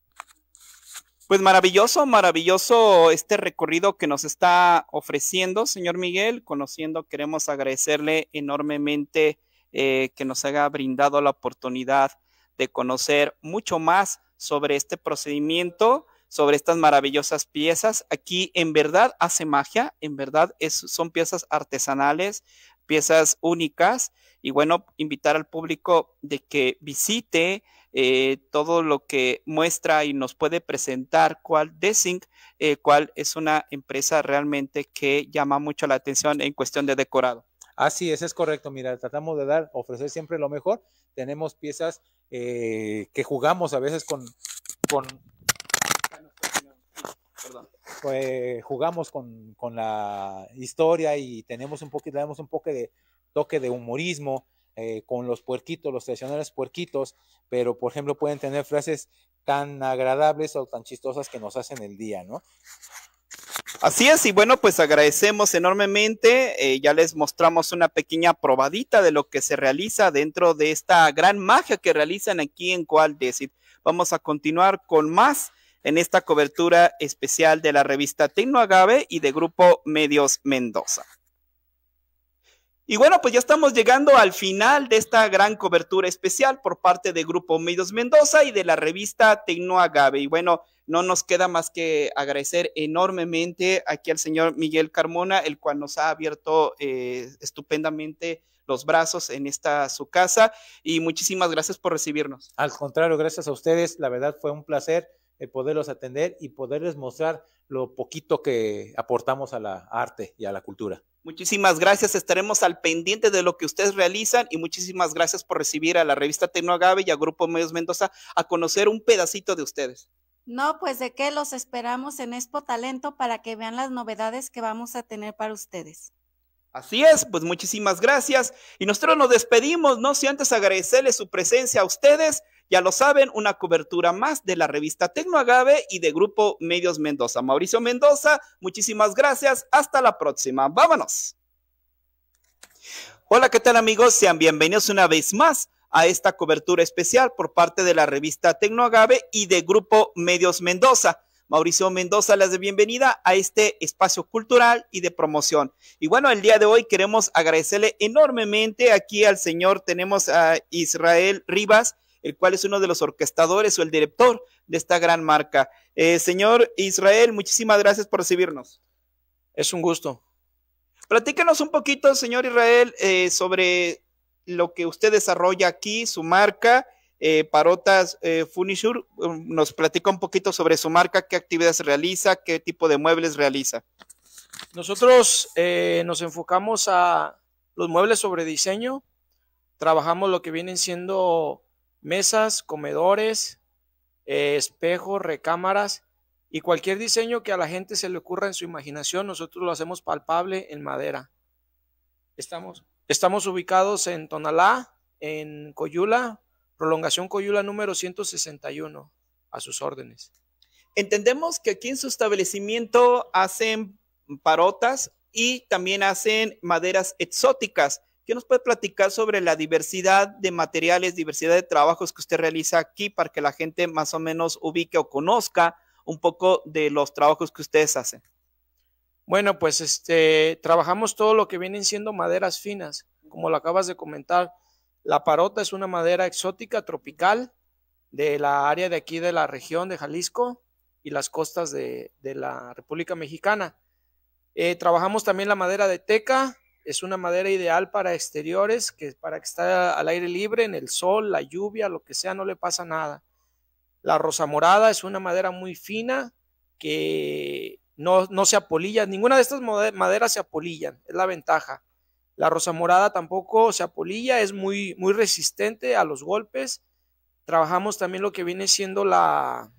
C: Pues maravilloso, maravilloso este recorrido que nos está ofreciendo, señor Miguel. Conociendo, queremos agradecerle enormemente eh, que nos haya brindado la oportunidad de conocer mucho más sobre este procedimiento, sobre estas maravillosas piezas. Aquí en verdad hace magia, en verdad son piezas artesanales, piezas únicas y bueno, invitar al público de que visite eh, todo lo que muestra y nos puede presentar cuál Desing, eh, cuál es una empresa realmente que llama mucho la atención en cuestión de decorado.
D: Así es, es correcto. Mira, tratamos de dar, ofrecer siempre lo mejor. Tenemos piezas eh, que jugamos a veces con, con jugamos con, con, la historia y tenemos un poquito, damos un poco de toque de humorismo eh, con los puerquitos, los tradicionales puerquitos, pero por ejemplo pueden tener frases tan agradables o tan chistosas que nos hacen el día, ¿no?
C: Así es, y bueno, pues agradecemos enormemente. Eh, ya les mostramos una pequeña probadita de lo que se realiza dentro de esta gran magia que realizan aquí en Cual Decid. Vamos a continuar con más en esta cobertura especial de la revista Tecno Agave y de Grupo Medios Mendoza. Y bueno, pues ya estamos llegando al final de esta gran cobertura especial por parte de Grupo Medios Mendoza y de la revista Tecno Agave. Y bueno, no nos queda más que agradecer enormemente aquí al señor Miguel Carmona, el cual nos ha abierto eh, estupendamente los brazos en esta su casa. Y muchísimas gracias por recibirnos.
D: Al contrario, gracias a ustedes. La verdad fue un placer el poderlos atender y poderles mostrar lo poquito que aportamos a la arte y a la cultura.
C: Muchísimas gracias, estaremos al pendiente de lo que ustedes realizan y muchísimas gracias por recibir a la revista Tecnoagave y a Grupo Medios Mendoza a conocer un pedacito de ustedes.
E: No, pues de qué los esperamos en Expo Talento para que vean las novedades que vamos a tener para ustedes.
C: Así es, pues muchísimas gracias. Y nosotros nos despedimos, no si antes agradecerles su presencia a ustedes Ya lo saben, una cobertura más de la revista Tecnoagave y de Grupo Medios Mendoza. Mauricio Mendoza, muchísimas gracias. Hasta la próxima. Vámonos. Hola, ¿qué tal amigos? Sean bienvenidos una vez más a esta cobertura especial por parte de la revista Tecnoagave y de Grupo Medios Mendoza. Mauricio Mendoza les de bienvenida a este espacio cultural y de promoción. Y bueno, el día de hoy queremos agradecerle enormemente aquí al señor, tenemos a Israel Rivas, el cual es uno de los orquestadores o el director de esta gran marca. Eh, señor Israel, muchísimas gracias por recibirnos.
J: Es un gusto.
C: Platícanos un poquito, señor Israel, eh, sobre lo que usted desarrolla aquí, su marca, eh, Parotas eh, Furniture. Um, nos platica un poquito sobre su marca, qué actividades realiza, qué tipo de muebles realiza.
J: Nosotros nos enfocamos a los muebles sobre diseño. Trabajamos lo que vienen siendo mesas, comedores, eh, espejos, recámaras y cualquier diseño que a la gente se le ocurra en su imaginación, nosotros lo hacemos palpable en madera. Estamos, estamos ubicados en Tonalá, en Coyula, prolongación Coyula número 161, a sus órdenes.
C: Entendemos que aquí en su establecimiento hacen parotas y también hacen maderas exóticas. ¿Qué nos puede platicar sobre la diversidad de materiales, diversidad de trabajos que usted realiza aquí para que la gente más o menos ubique o conozca un poco de los trabajos que ustedes hacen?
J: Bueno, pues este trabajamos todo lo que vienen siendo maderas finas, como lo acabas de comentar. La parota es una madera exótica tropical de la área de aquí de la región de Jalisco y las costas de, de la República Mexicana. Eh, trabajamos también la madera de teca, es una madera ideal para exteriores, que para que esté al aire libre, en el sol, la lluvia, lo que sea, no le pasa nada. La rosa morada es una madera muy fina que no, no se apolilla, ninguna de estas maderas se apolillan, es la ventaja. La rosa morada tampoco se apolilla, es muy, muy resistente a los golpes. Trabajamos también lo que viene siendo la,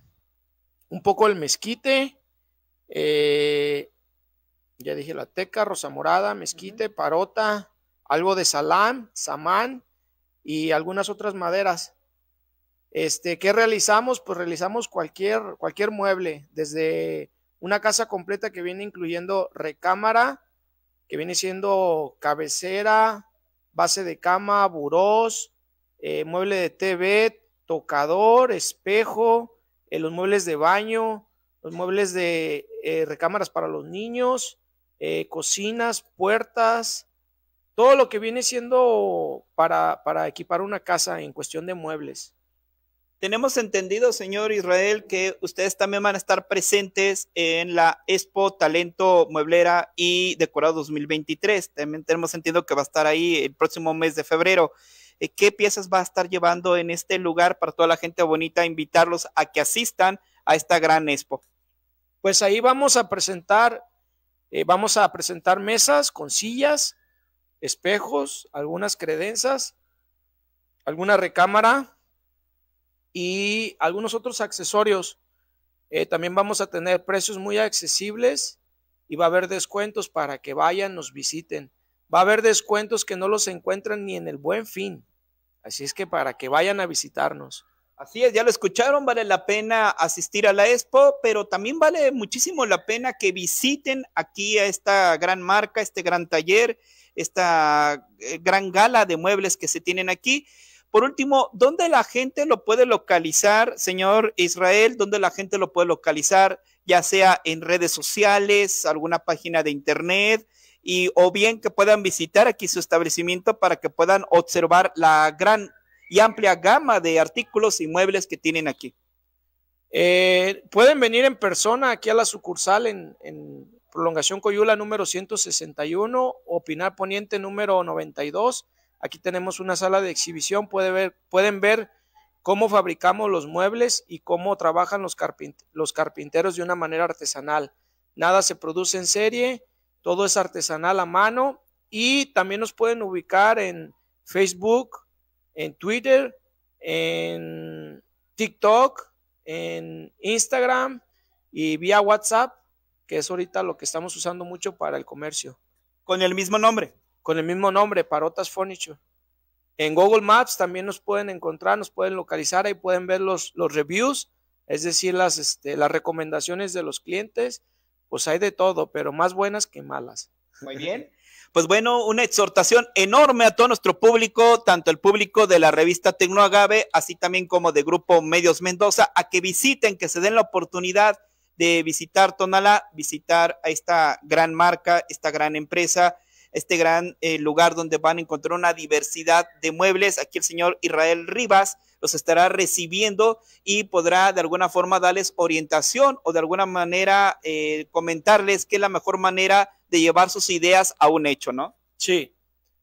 J: un poco el mezquite, eh, ya dije la teca, rosa morada, mezquite, parota, algo de salán, samán y algunas otras maderas. Este, ¿qué realizamos? Pues realizamos cualquier, cualquier mueble, desde una casa completa que viene incluyendo recámara, que viene siendo cabecera, base de cama, burós, eh, mueble de TV, tocador, espejo, eh, los muebles de baño, los muebles de eh, recámaras para los niños, eh, cocinas, puertas, todo lo que viene siendo para, para equipar una casa en cuestión de muebles.
C: Tenemos entendido, señor Israel, que ustedes también van a estar presentes en la Expo Talento Mueblera y Decorado 2023. También tenemos entendido que va a estar ahí el próximo mes de febrero. Eh, ¿Qué piezas va a estar llevando en este lugar para toda la gente bonita? Invitarlos a que asistan a esta gran expo.
J: Pues ahí vamos a presentar, eh, vamos a presentar mesas con sillas, espejos, algunas credenzas, alguna recámara, y algunos otros accesorios. Eh, también vamos a tener precios muy accesibles y va a haber descuentos para que vayan, nos visiten. Va a haber descuentos que no los encuentran ni en el buen fin. Así es que para que vayan a visitarnos.
C: Así es, ya lo escucharon, vale la pena asistir a la expo, pero también vale muchísimo la pena que visiten aquí a esta gran marca, este gran taller, esta eh, gran gala de muebles que se tienen aquí. Por último, ¿dónde la gente lo puede localizar, señor Israel? ¿Dónde la gente lo puede localizar? Ya sea en redes sociales, alguna página de internet, y o bien que puedan visitar aquí su establecimiento para que puedan observar la gran y amplia gama de artículos y muebles que tienen aquí.
J: Eh, pueden venir en persona aquí a la sucursal en, Prolongación Coyula número 161 o Pinar Poniente número 92 Aquí tenemos una sala de exhibición, pueden ver cómo fabricamos los muebles y cómo trabajan los carpinteros de una manera artesanal. Nada se produce en serie, todo es artesanal a mano y también nos pueden ubicar en Facebook, en Twitter, en TikTok, en Instagram y vía WhatsApp, que es ahorita lo que estamos usando mucho para el comercio.
C: Con el mismo nombre
J: con el mismo nombre, Parotas Furniture. En Google Maps también nos pueden encontrar, nos pueden localizar, ahí pueden ver los, los reviews, es decir, las, este, las recomendaciones de los clientes. Pues hay de todo, pero más buenas que malas.
C: Muy bien. Pues bueno, una exhortación enorme a todo nuestro público, tanto el público de la revista Tecnoagave, así también como de Grupo Medios Mendoza, a que visiten, que se den la oportunidad de visitar Tonalá, visitar a esta gran marca, esta gran empresa, este gran eh, lugar donde van a encontrar una diversidad de muebles. Aquí el señor Israel Rivas los estará recibiendo y podrá de alguna forma darles orientación o de alguna manera eh, comentarles qué es la mejor manera de llevar sus ideas a un hecho, ¿no?
J: Sí,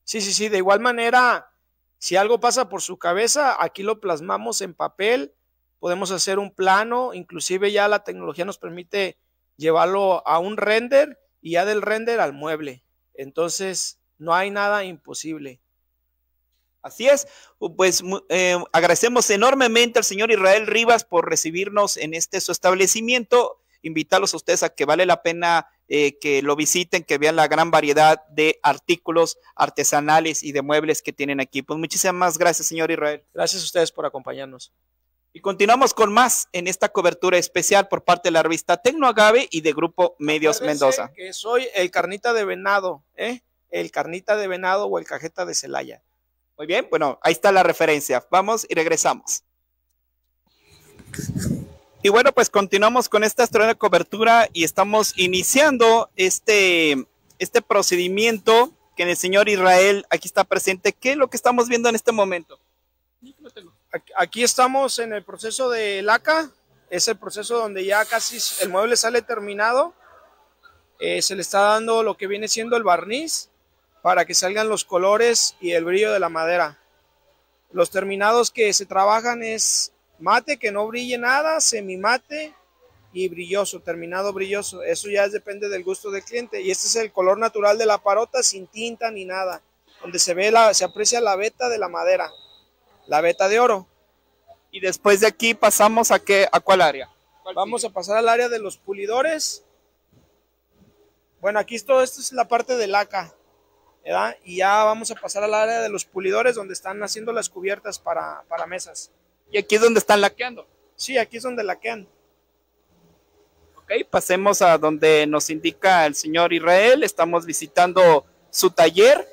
J: sí, sí, sí. De igual manera, si algo pasa por su cabeza, aquí lo plasmamos en papel, podemos hacer un plano, inclusive ya la tecnología nos permite llevarlo a un render y ya del render al mueble. Entonces, no hay nada imposible.
C: Así es, pues eh, agradecemos enormemente al señor Israel Rivas por recibirnos en este su establecimiento. Invitarlos a ustedes a que vale la pena eh, que lo visiten, que vean la gran variedad de artículos artesanales y de muebles que tienen aquí. Pues muchísimas gracias, señor Israel.
J: Gracias a ustedes por acompañarnos.
C: Y continuamos con más en esta cobertura especial por parte de la revista Tecno Agave y de Grupo Medios Mendoza.
J: Que soy el carnita de venado, ¿eh? El carnita de venado o el cajeta de Celaya.
C: Muy bien, bueno, ahí está la referencia. Vamos y regresamos. Y bueno, pues continuamos con esta de cobertura y estamos iniciando este, este procedimiento que en el señor Israel aquí está presente. ¿Qué es lo que estamos viendo en este momento?
J: Aquí estamos en el proceso de laca, es el proceso donde ya casi el mueble sale terminado. Eh, se le está dando lo que viene siendo el barniz para que salgan los colores y el brillo de la madera. Los terminados que se trabajan es mate, que no brille nada, semimate y brilloso, terminado brilloso. Eso ya depende del gusto del cliente. Y este es el color natural de la parota sin tinta ni nada, donde se ve la, se aprecia la veta de la madera la beta de oro.
C: Y después de aquí pasamos a qué, a cuál área?
J: Vamos a pasar al área de los pulidores. Bueno, aquí todo esto es la parte de laca, ¿verdad? Y ya vamos a pasar al área de los pulidores donde están haciendo las cubiertas para, para mesas.
C: ¿Y aquí es donde están laqueando?
J: Sí, aquí es donde laquean.
C: Ok, pasemos a donde nos indica el señor Israel. Estamos visitando su taller,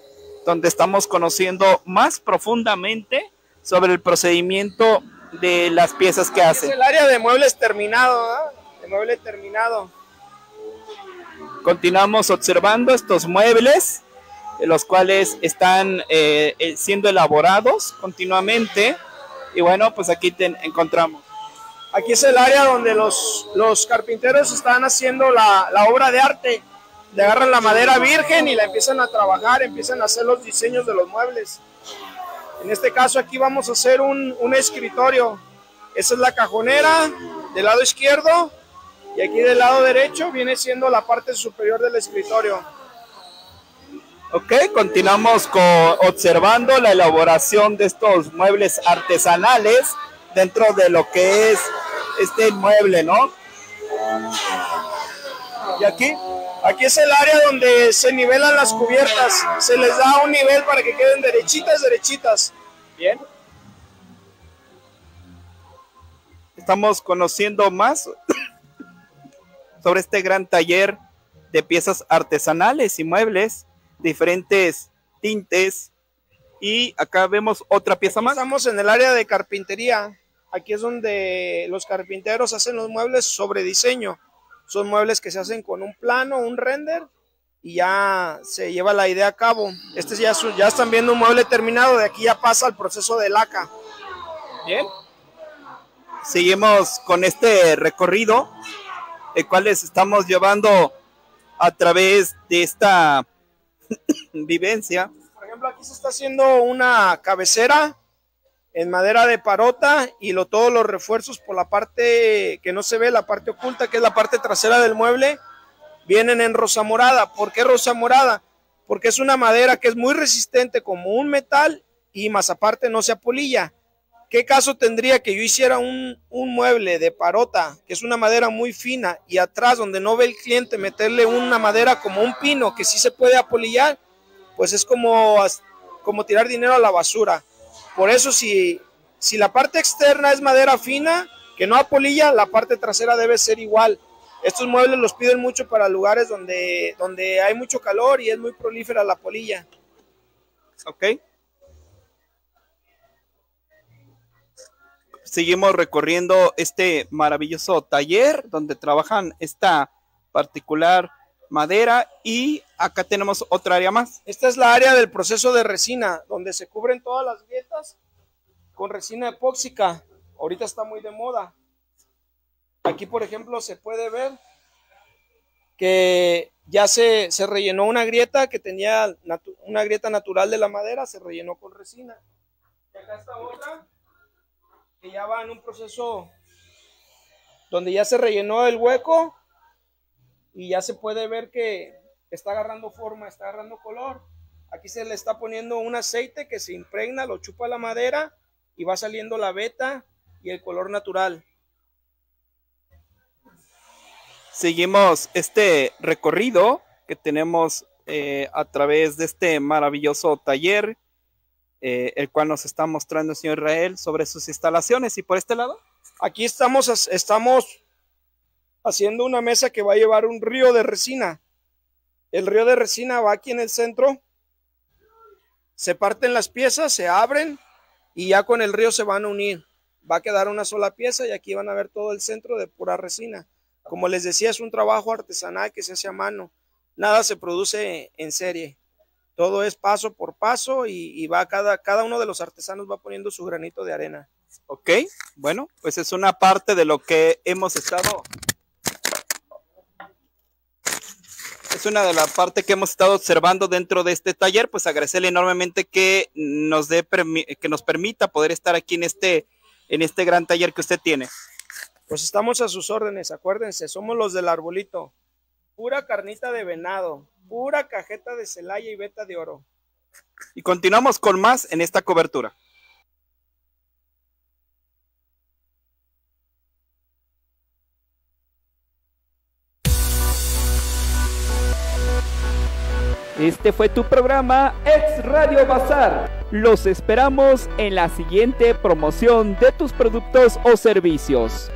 C: donde estamos conociendo más profundamente sobre el procedimiento de las piezas que hace.
J: Es el área de muebles terminado, de mueble terminado.
C: Continuamos observando estos muebles, los cuales están eh, eh, siendo elaborados continuamente. Y bueno, pues aquí te encontramos.
J: Aquí es el área donde los, los carpinteros están haciendo la, la obra de arte. Le agarran la madera virgen y la empiezan a trabajar, empiezan a hacer los diseños de los muebles. En este caso aquí vamos a hacer un, escritorio. Esa es la cajonera del lado izquierdo y aquí del lado derecho viene siendo la parte superior del escritorio.
C: Ok, continuamos con, observando la elaboración de estos muebles artesanales dentro de lo que es este mueble, ¿no?
J: Y aquí, aquí es el área donde se nivelan las cubiertas. Se les da un nivel para que queden derechitas, derechitas.
C: Bien. Estamos conociendo más sobre este gran taller de piezas artesanales y muebles, diferentes tintes. Y acá vemos otra pieza más.
J: Estamos en el área de carpintería. Aquí es donde los carpinteros hacen los muebles sobre diseño. Son muebles que se hacen con un plano, un render y ya se lleva la idea a cabo. Este ya, ya están viendo un mueble terminado, de aquí ya pasa al proceso de laca.
C: Bien. Seguimos con este recorrido, el cual les estamos llevando a través de esta vivencia.
J: Por ejemplo, aquí se está haciendo una cabecera en madera de parota y lo, todos los refuerzos por la parte que no se ve, la parte oculta, que es la parte trasera del mueble, vienen en rosa morada. ¿Por qué rosa morada? Porque es una madera que es muy resistente como un metal y más aparte no se apolilla. ¿Qué caso tendría que yo hiciera un, un, mueble de parota, que es una madera muy fina, y atrás donde no ve el cliente meterle una madera como un pino que sí se puede apolillar? Pues es como como tirar dinero a la basura. Por eso si, si la parte externa es madera fina, que no apolilla, la parte trasera debe ser igual. Estos muebles los piden mucho para lugares donde, donde hay mucho calor y es muy prolífera la polilla.
C: ¿Ok? Seguimos recorriendo este maravilloso taller donde trabajan esta particular madera y acá tenemos otra área más.
J: Esta es la área del proceso de resina, donde se cubren todas las grietas con resina epóxica. Ahorita está muy de moda. Aquí, por ejemplo, se puede ver que ya se, se rellenó una grieta que tenía una grieta natural de la madera, se rellenó con resina. Y acá está otra que ya va en un proceso donde ya se rellenó el hueco y ya se puede ver que está agarrando forma, está agarrando color. Aquí se le está poniendo un aceite que se impregna, lo chupa la madera y va saliendo la veta y el color natural.
C: Seguimos este recorrido que tenemos eh, a través de este maravilloso taller, eh, el cual nos está mostrando el señor Israel sobre sus instalaciones. ¿Y por este lado?
J: Aquí estamos, estamos haciendo una mesa que va a llevar un río de resina. El río de resina va aquí en el centro, se parten las piezas, se abren y ya con el río se van a unir. Va a quedar una sola pieza y aquí van a ver todo el centro de pura resina. Como les decía, es un trabajo artesanal que se hace a mano. Nada se produce en serie. Todo es paso por paso y, va cada, cada uno de los artesanos va poniendo su granito de arena.
C: Ok, bueno, pues es una parte de lo que hemos estado es una de las partes que hemos estado observando dentro de este taller, pues agradecerle enormemente que nos dé que nos permita poder estar aquí en este en este gran taller que usted tiene.
J: Pues estamos a sus órdenes, acuérdense, somos los del arbolito. Pura carnita de venado, pura cajeta de celaya y beta de oro.
C: Y continuamos con más en esta cobertura.
K: Este fue tu programa Ex Radio Bazar. Los esperamos en la siguiente promoción de tus productos o servicios.